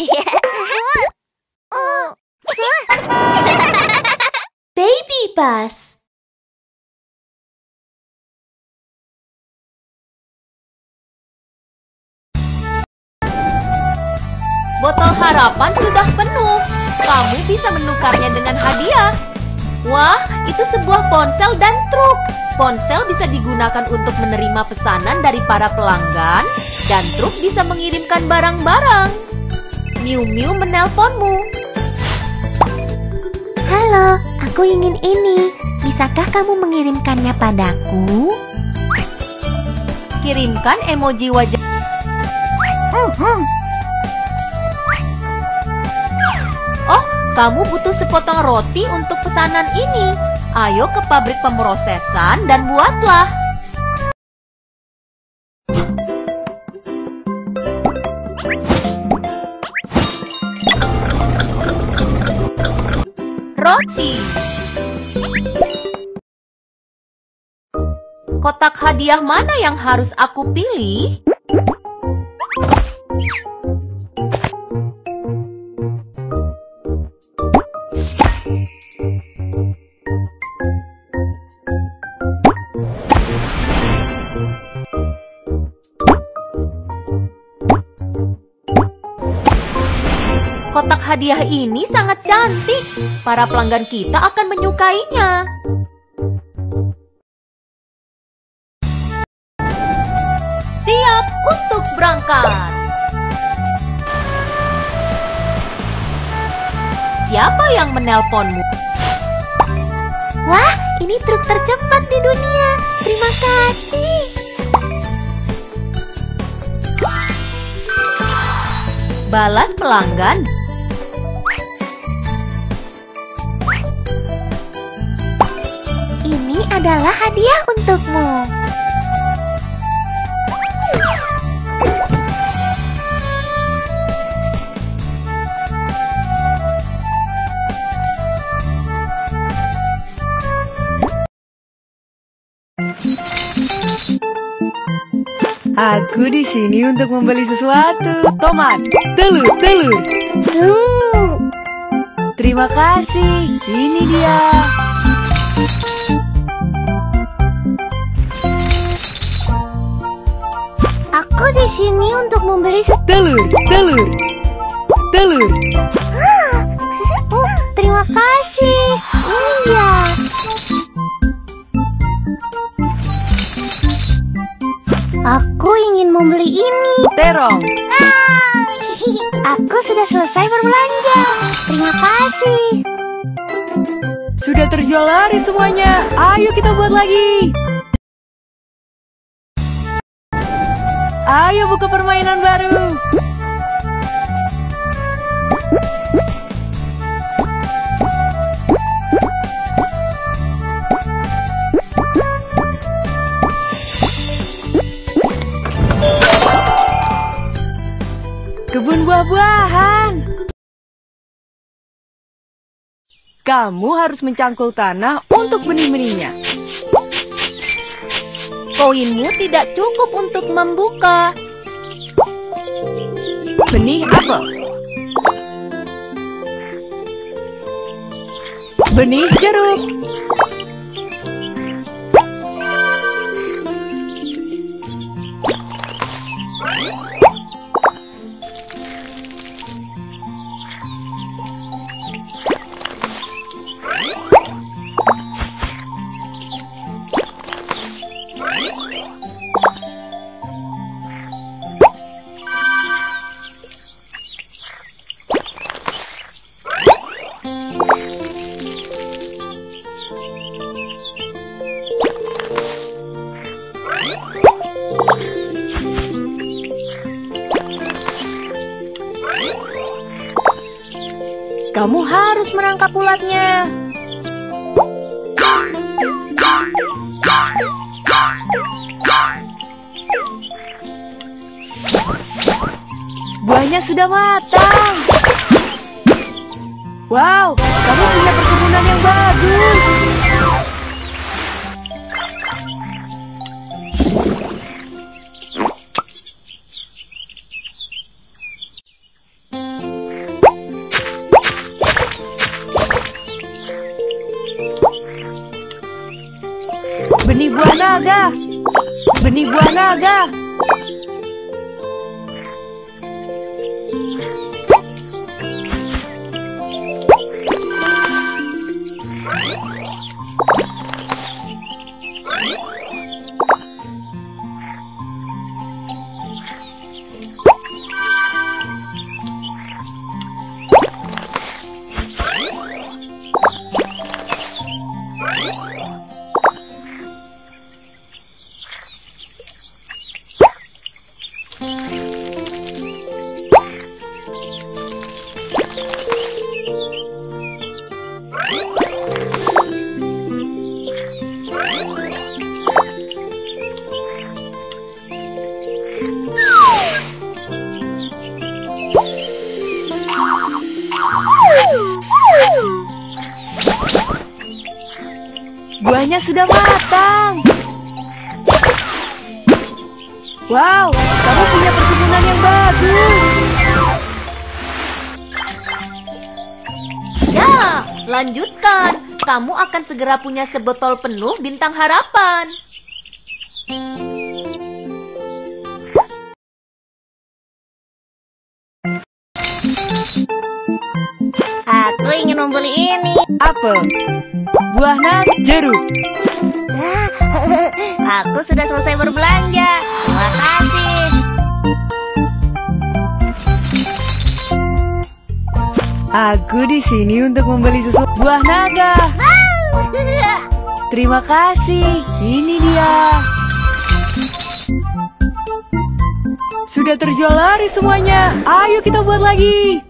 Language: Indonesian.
Baby bus. Botol harapan sudah penuh. Kamu bisa menukarnya dengan hadiah. Wah, itu sebuah ponsel dan truk. Ponsel bisa digunakan untuk menerima pesanan dari para pelanggan dan truk bisa mengirimkan barang-barang. Miu Miu menelponmu. Halo, aku ingin ini. Bisakah kamu mengirimkannya padaku? Kirimkan emoji wajah. Mhm. Oh, kamu butuh sepotong roti untuk pesanan ini. Ayo ke pabrik pemrosesan dan buatlah. Roti. Kotak hadiah mana yang harus aku pilih? Hadiah ini sangat cantik. Para pelanggan kita akan menyukainya. Siap untuk berangkat. Siapa yang menelponmu? Wah, ini truk tercepat di dunia. Terima kasih. Balas pelanggan. Adalah hadiah untukmu. Aku di sini untuk membeli sesuatu. Tomat, telur, telur. Terima kasih. Ini dia. Untuk membeli. Telur, telur. Telur. Oh, terima kasih. Dia. Aku ingin membeli ini. Terong. Aku sudah selesai berbelanja. Terima kasih. Sudah terjual laris semuanya. Ayo kita buat lagi. Ayo buka permainan baru. Kebun buah-buahan. Kamu harus mencangkul tanah untuk benih-benihnya. Koinmu tidak cukup untuk membuka. Benih apel. Benih jeruk. Kamu harus menangkap ulatnya. Buahnya sudah matang. Wow, kamu punya perkebunan yang bagus. Buah naga. Benih buah naga. Buahnya sudah matang. Wow, kamu punya perkebunan yang bagus. Ya, lanjutkan. Kamu akan segera punya sebotol penuh bintang harapan. Aku ingin membeli ini. Apel, buah naga, jeruk. Aku sudah selesai berbelanja. Terima kasih. Aku di sini untuk membeli sesuatu buah naga. Terima kasih. Ini dia. Sudah terjual lari semuanya. Ayo kita buat lagi.